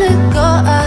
wanna go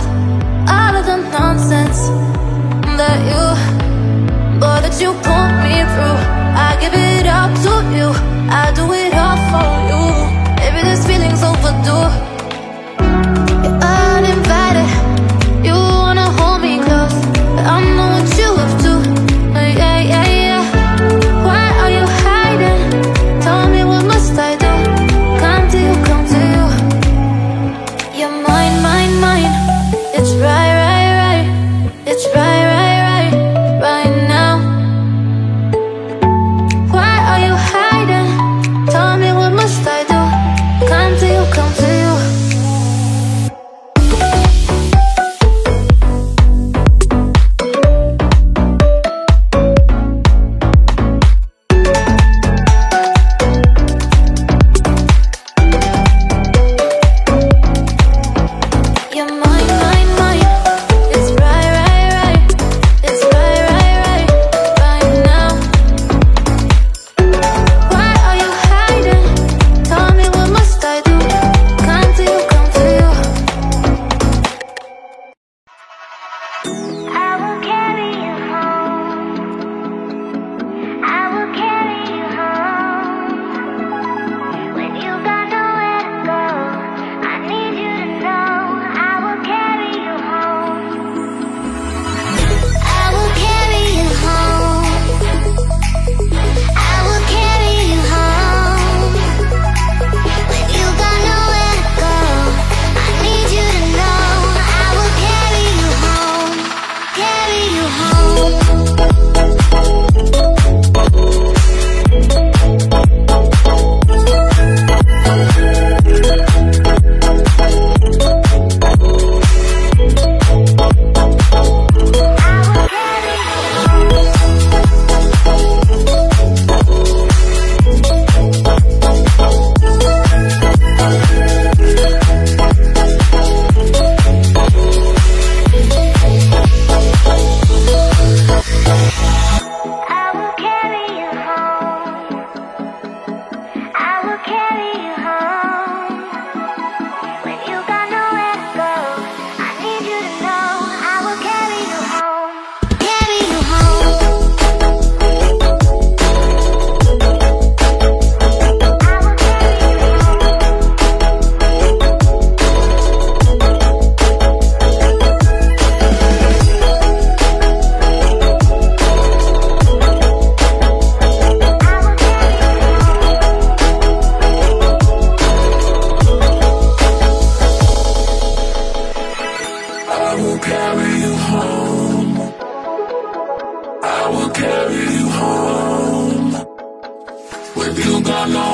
you got no.